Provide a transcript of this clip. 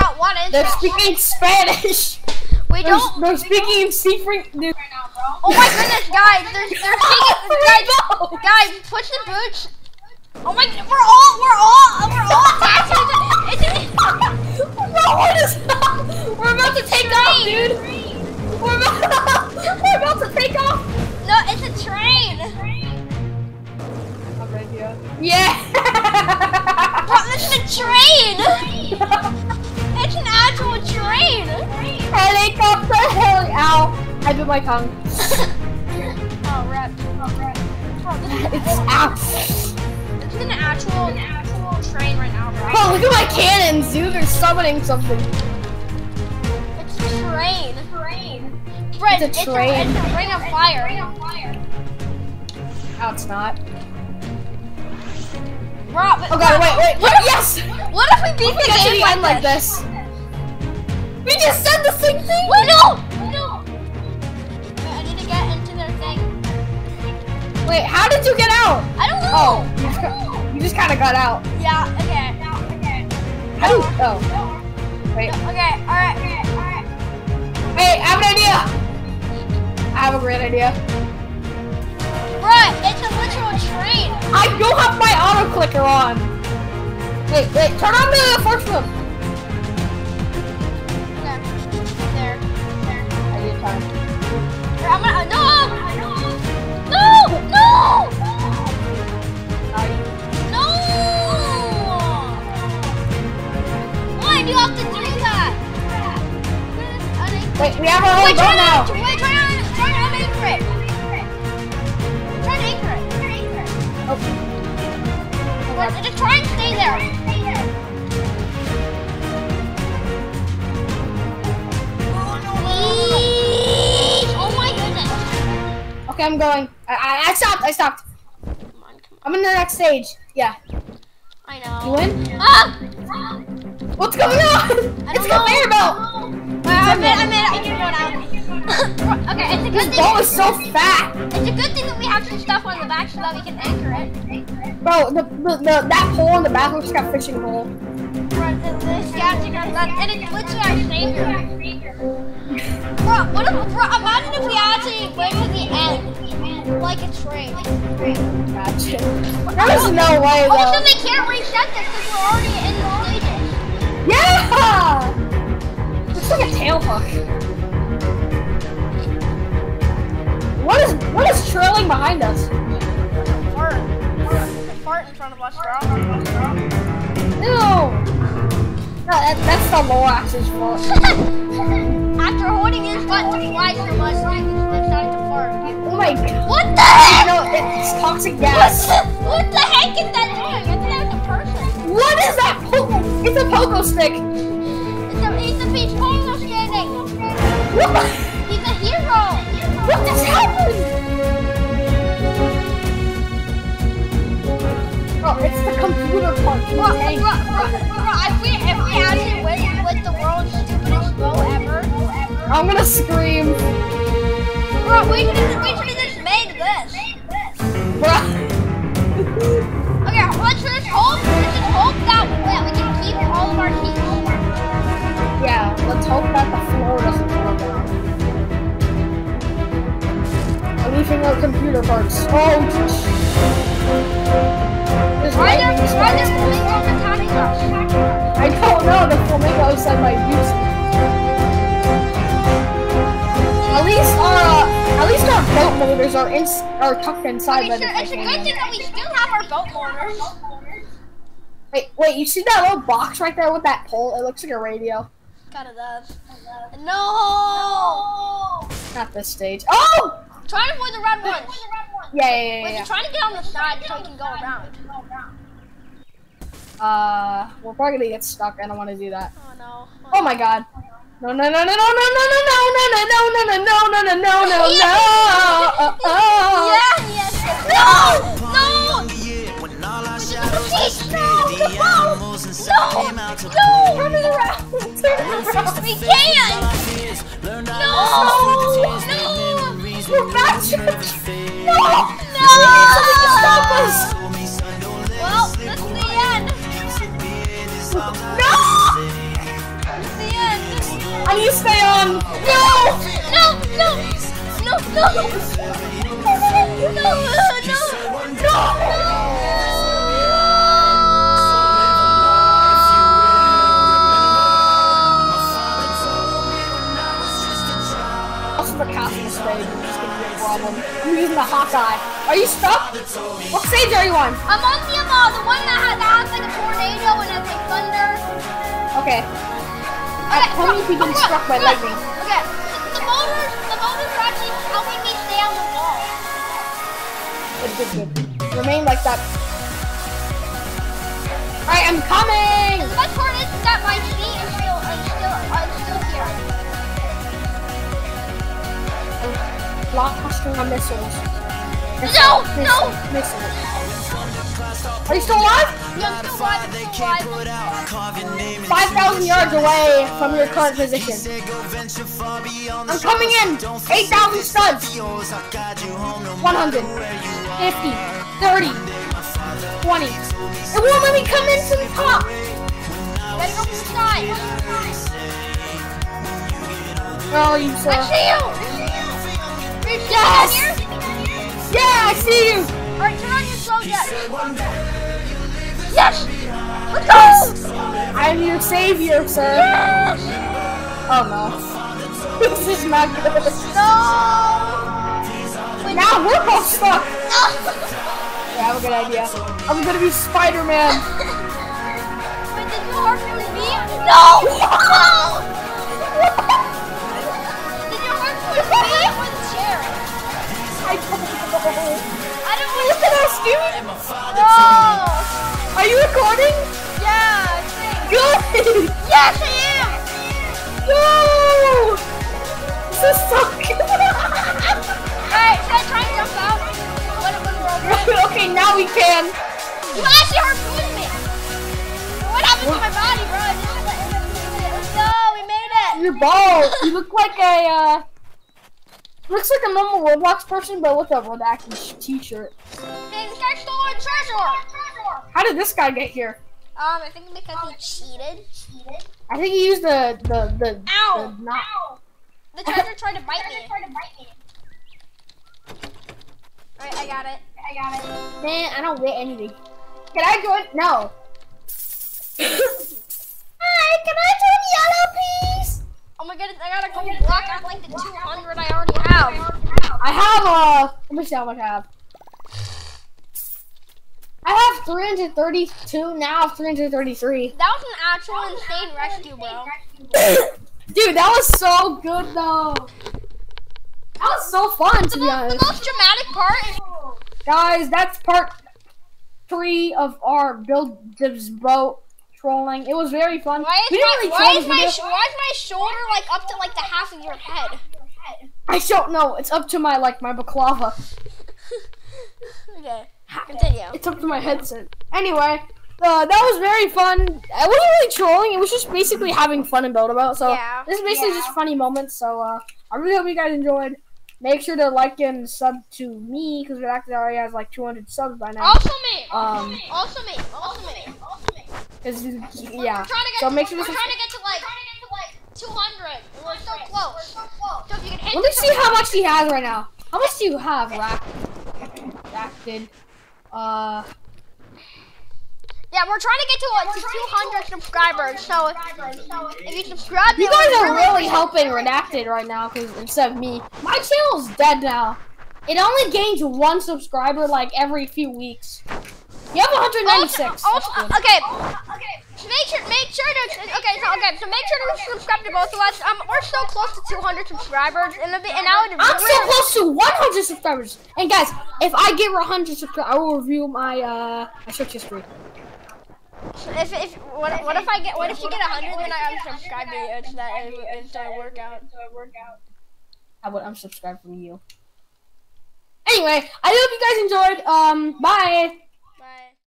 Bro, They're speaking Spanish. We They're, don't. they're speaking in secret. Dude. Oh my goodness, guys! They're they're speaking. guys, guys, push the boots. Oh my! We're all we're all we're all the. It's Bro, what is We're about to take off, dude. We're about, we're about to take off. no, it's a train. Yeah. Bro, this is a train. It's an actual train. Helicopter, heli. Ow. I bit my tongue. Oh, rep. Oh. Bro, It's ow. this is an actual an actual train right now, bro. Oh, look at my cannons, dude. They're summoning something. It's a train. Train. Fred, It's a train. It's a, ring of fire. No, it's not. Bro, but, Oh god, wait, wait, wait, yes! What if we beat the game like this? We just said the same thing! Wait, no! No! Wait, I need to get into their thing. Wait, how did you get out? I don't oh, know. Oh, you just, got- you just kind of got out. Yeah, okay. Okay. How do you, oh. Wait, Okay, alright. Alright. hey, I have an idea! I have a great idea. Bruh, it's a literal train. I don't have my auto clicker on. Wait, wait, turn on the force field. Wait, have our own Wait, try now. wait, try to, try to anchor it. Try to anchor it. Try to anchor it. Oh. Wait, just try and stay there. Oh my goodness. Okay, I'm going. I, I, I stopped, I stopped. Come on, come on. I'm in the next stage. Yeah. I know. You win? Ah! What's going on? It's conveyor belt. I made, I made it. I can go now. okay, it's a good This thing. is so fat. It's a good thing that we have some stuff on the back so that we can anchor it. Bro, the, the, the that hole in the back looks like a fishing hole. Bro, the, the scouting on that, and it's literally our savior. Bro, what if, bro, imagine if we actually went to the end, like a train. Gotcha. There's no way Also, though. they can't reset this because we're already Looks like a tail hook. What is what is trailing behind us? Fart. Fart. Fart in front of us. Ew! No, that, that's the Lorax's fault. After holding his butt to fly so much, he decided to fart. Oh my god. What the heck? No, it's toxic What gas. the, what the heck is that doing? I think that's a person. What is that? Po- it's a pogo stick. It's a, it's a polo skating. What? He's a hero. What just happened? Oh, it's the computer part. Bro, bro, bro, bro, if we, if we actually win with the world's stupidest bow ever, I'm gonna scream. bro, we should have, we should have just made this. Bruh. Okay, let's just hope, let's just hope that we can keep all of our keys. Yeah, let's hope that the floor I'm computer parts. Oh, There's Why lightning there, why there flamingos attacking us? I don't know, the flamingos said my use. At least our, uh, at least our boat motors are in, are tucked inside by the it's a good thing that we still have our boat motors. Wait, wait, you see that little box right there with that pole? It looks like a radio. Kinda does. No! Not this stage. Oh! Try to avoid the red ones. Yeah, yeah, yeah, Wait, yeah. trying to get on the side so we can go around. Uh, we're probably gonna get stuck. I don't want to do that. Oh no. Oh my god. No, no, no, no, no, no, no, no, no, no, no, no, no, no, no, no, no, no, no. Uh, uh. Yeah, yes. No! No! No! No! Turn it around. Turn it around. We can't! No! No! We're back No! No! We need something to stop us. Well, this is the end. No! on, you stay on. No! No! No! No! No! No! No! Are? What stage are you on? I'm on the uh, the one that has, that has like a tornado and has like thunder. Okay. Okay, tell me if you get struck by look. lightning. Okay, the, the motors, the motors are actually helping me stay on the wall. Good, good, good. Remain like that. Alright, I'm coming! The best part is that my feet are still, are still, are still here. Blaster missiles. No, no. Are you still alive? I'm still alive, I'm still alive. 5,000 yards away from your current position. I'm coming in! 8,000 studs! 100, 50, 30, 20. It won't let me come into the top! Gotta go from the side. Oh, you I see you! Are you Yes! See you! Alright, turn on your slow jet. Yes! Let's go! I'm your savior, sir. Yes! Oh no. This is not good. No! Wait, Now we're all stuck. Yeah, I have a good idea. I'm gonna be Spider-Man. Wait, did you harpoon me? No! No! Did you harpoon me or the chair? I don't know. Dude. No! Are you recording? Yeah, I think. Good. Yes, I am! No. This is so good. Alright, should I try and jump out? When, when we're okay, now we can. You actually harpooned me! What happened to my body, bro? I just let Let's go, we made it! Your ball. You look like a. uh... Looks like a normal Roblox person, but with a redacted t-shirt. Hey, this guy stole our treasure! How did this guy get here? Um, I think because he cheated. Cheated? I think he used the the the. Ow! the not. The treasure tried to bite me. Alright, I got it. I got it. Man, I don't get anything. Can I join? No. Hi, can I join yellow, please? Oh my goodness, I got a gold block out of like the 200 I already have. I have uh, let me see how much I have. I have 332, now I have 333. That was an actual insane rescue, bro. Dude, that was so good though. That was so fun to be mo- the most dramatic part Guys, that's part three of our build this boat trolling. It was very fun. why is my really why is my sh- why is my shoulder like up to like the half of your head? I don't know. It's up to my like my baklava. okay, continue. It's up to my headset. Anyway, uh, that was very fun. It wasn't really trolling. It was just basically having fun and build a boat. So Yeah. this is basically Yeah. just funny moments. So uh, I really hope you guys enjoyed. Make sure to like and sub to me because Redacted already has like 200 subs by now. Also me. Um, Also me. Also me. Also me. 'cause, We're, yeah. we're trying to get So to, make sure we're to trying to get to like 200. We're so close. So if you can hit Let me see how much he has right now. How much do you have, Rack? Redacted. Uh, Yeah, we're trying to get to like to 200 subscribers. So if you subscribe, you guys are really- helping Redacted right now because instead of me, my channel's dead now. It only gains one subscriber like every few weeks. You have 196. Also, also okay. Okay. Make sure, make sure to okay. So okay, so make sure to subscribe to both of us. Um, we're so close to 200 subscribers, and a bit, and I would I'm so really- close to 100 subscribers. And guys, if I get 100 subscribers, I will review my uh my search history. If if what, what if I get what if you get 100 then I unsubscribe to you? It's that it's a workout. I would unsubscribe from you. Anyway, I hope you guys enjoyed. Um, bye.